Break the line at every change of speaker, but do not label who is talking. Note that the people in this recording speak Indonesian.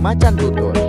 macan tutul.